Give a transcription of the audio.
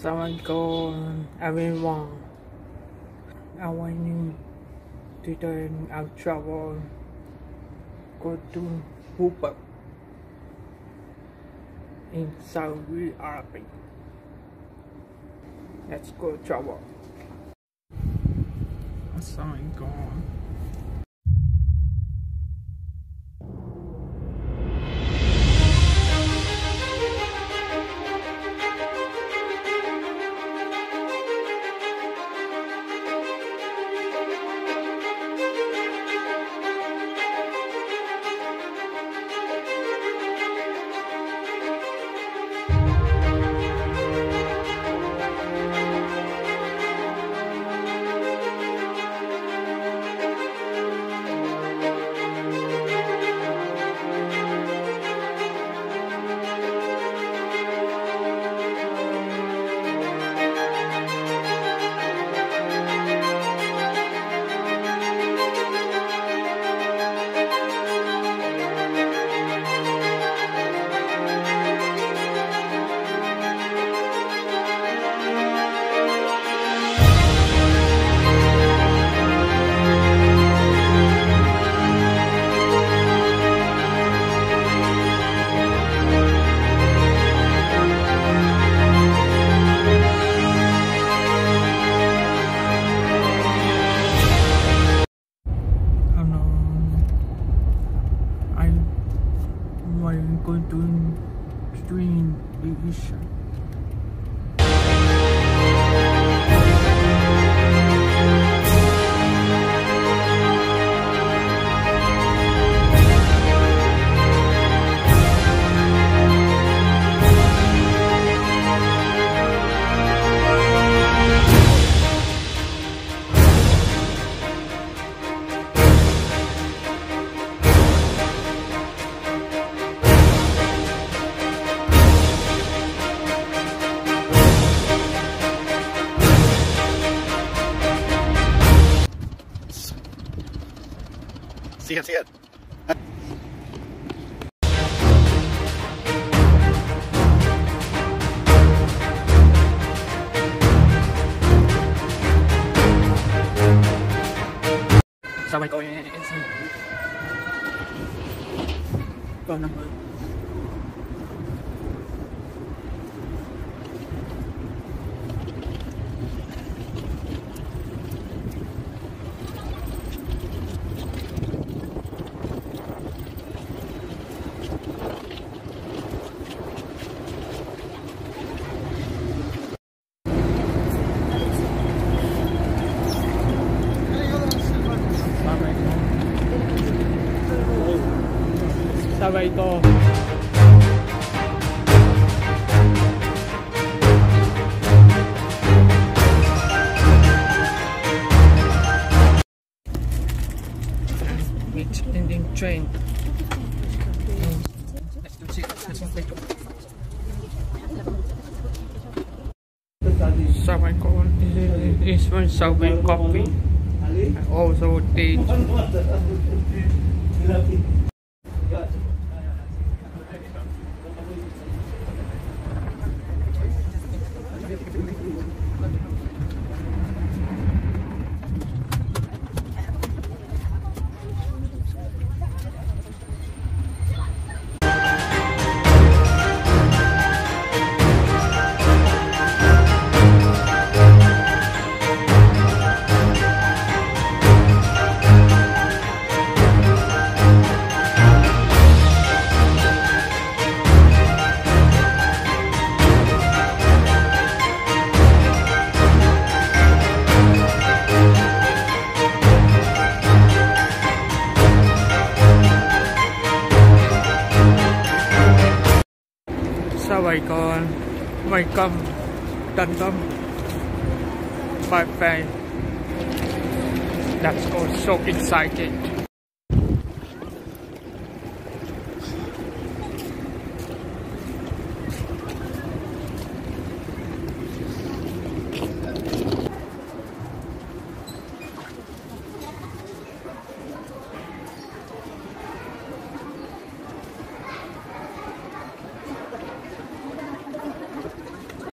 Assalamualaikum everyone. I want you to turn out travel go to Hubei in Saudi Arabia. Let's go travel. Assalamualaikum. Going to doing the issue. Sikat, sikat. Sao mày coi Con năm sabay ko extending train? Let's do it let's go Sabay ko is one các bạn con mình con tấn công. Bye bye that's called so excited